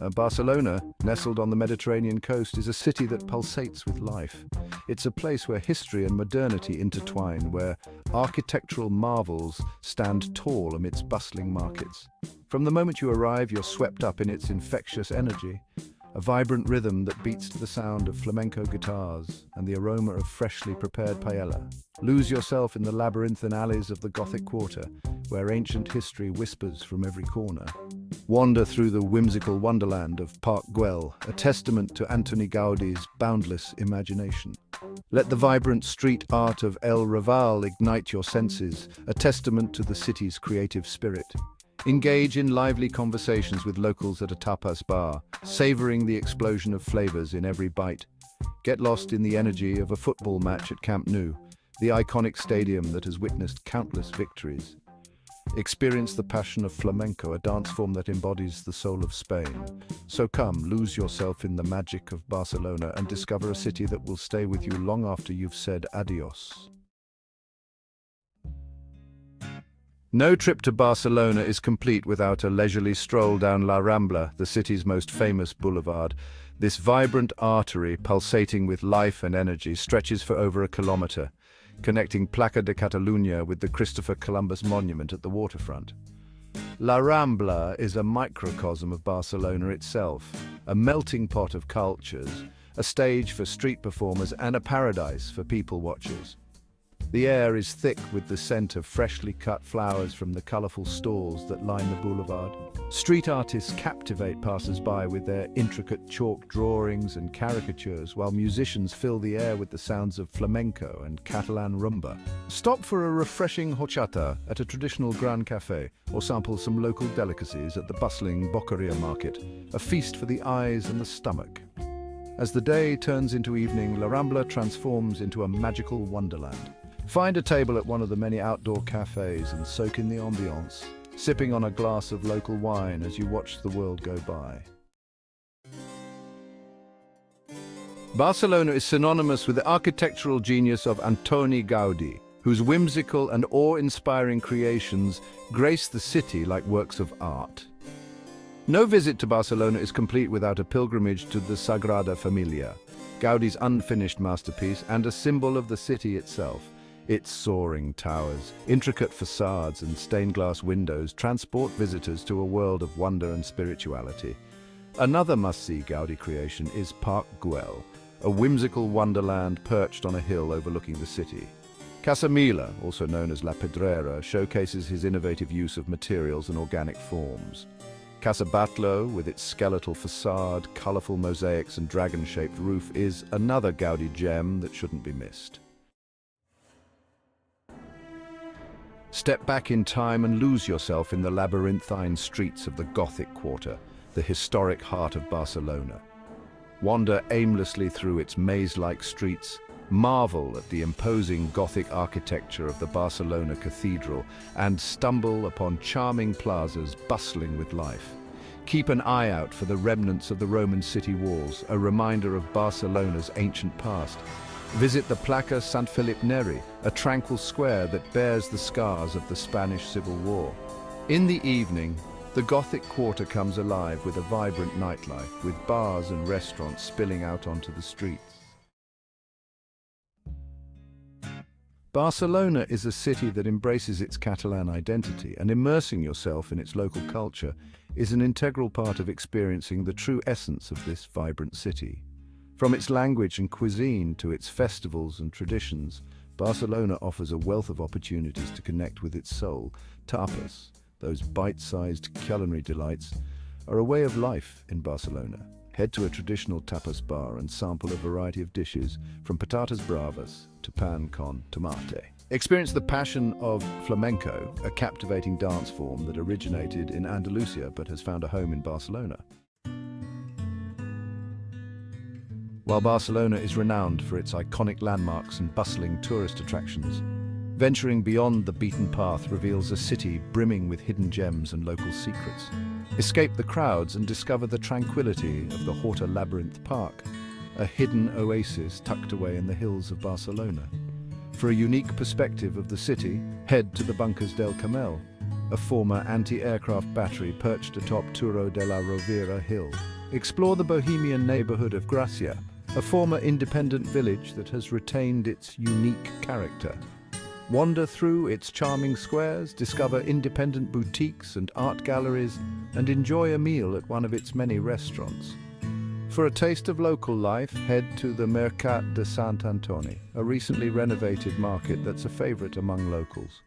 Uh, Barcelona, nestled on the Mediterranean coast, is a city that pulsates with life. It's a place where history and modernity intertwine, where architectural marvels stand tall amidst bustling markets. From the moment you arrive, you're swept up in its infectious energy, a vibrant rhythm that beats to the sound of flamenco guitars and the aroma of freshly prepared paella. Lose yourself in the labyrinthine alleys of the Gothic Quarter, where ancient history whispers from every corner. Wander through the whimsical wonderland of Park Güell, a testament to Antoni Gaudi's boundless imagination. Let the vibrant street art of El Raval ignite your senses, a testament to the city's creative spirit. Engage in lively conversations with locals at a tapas bar, savoring the explosion of flavors in every bite. Get lost in the energy of a football match at Camp Nou, the iconic stadium that has witnessed countless victories. Experience the passion of flamenco, a dance form that embodies the soul of Spain. So come, lose yourself in the magic of Barcelona and discover a city that will stay with you long after you've said adios. No trip to Barcelona is complete without a leisurely stroll down La Rambla, the city's most famous boulevard. This vibrant artery, pulsating with life and energy, stretches for over a kilometre, connecting Plaça de Catalunya with the Christopher Columbus Monument at the waterfront. La Rambla is a microcosm of Barcelona itself, a melting pot of cultures, a stage for street performers and a paradise for people watchers. The air is thick with the scent of freshly cut flowers from the colourful stalls that line the boulevard. Street artists captivate passers-by with their intricate chalk drawings and caricatures, while musicians fill the air with the sounds of flamenco and Catalan rumba. Stop for a refreshing horchata at a traditional Gran Café, or sample some local delicacies at the bustling Boqueria market, a feast for the eyes and the stomach. As the day turns into evening, La Rambla transforms into a magical wonderland. Find a table at one of the many outdoor cafes and soak in the ambiance, sipping on a glass of local wine as you watch the world go by. Barcelona is synonymous with the architectural genius of Antoni Gaudi, whose whimsical and awe-inspiring creations grace the city like works of art. No visit to Barcelona is complete without a pilgrimage to the Sagrada Familia, Gaudi's unfinished masterpiece and a symbol of the city itself. Its soaring towers, intricate facades and stained glass windows transport visitors to a world of wonder and spirituality. Another must-see Gaudi creation is Park Güell, a whimsical wonderland perched on a hill overlooking the city. Casa Mila, also known as La Pedrera, showcases his innovative use of materials and organic forms. Casa Batlló, with its skeletal facade, colourful mosaics and dragon-shaped roof, is another Gaudi gem that shouldn't be missed. Step back in time and lose yourself in the labyrinthine streets of the Gothic Quarter, the historic heart of Barcelona. Wander aimlessly through its maze-like streets, marvel at the imposing Gothic architecture of the Barcelona Cathedral, and stumble upon charming plazas bustling with life. Keep an eye out for the remnants of the Roman city walls, a reminder of Barcelona's ancient past, Visit the Plaça Sant Felip Neri, a tranquil square that bears the scars of the Spanish Civil War. In the evening, the Gothic quarter comes alive with a vibrant nightlife, with bars and restaurants spilling out onto the streets. Barcelona is a city that embraces its Catalan identity, and immersing yourself in its local culture is an integral part of experiencing the true essence of this vibrant city. From its language and cuisine to its festivals and traditions, Barcelona offers a wealth of opportunities to connect with its soul. Tapas, those bite-sized culinary delights, are a way of life in Barcelona. Head to a traditional tapas bar and sample a variety of dishes, from patatas bravas to pan con tomate. Experience the passion of flamenco, a captivating dance form that originated in Andalusia but has found a home in Barcelona. While Barcelona is renowned for its iconic landmarks and bustling tourist attractions, venturing beyond the beaten path reveals a city brimming with hidden gems and local secrets. Escape the crowds and discover the tranquility of the Horta Labyrinth Park, a hidden oasis tucked away in the hills of Barcelona. For a unique perspective of the city, head to the Bunkers del Carmel, a former anti-aircraft battery perched atop Turó la Rovira hill. Explore the bohemian neighborhood of Gracia, a former independent village that has retained its unique character. Wander through its charming squares, discover independent boutiques and art galleries, and enjoy a meal at one of its many restaurants. For a taste of local life, head to the Mercat de Sant Antoni, a recently renovated market that's a favorite among locals.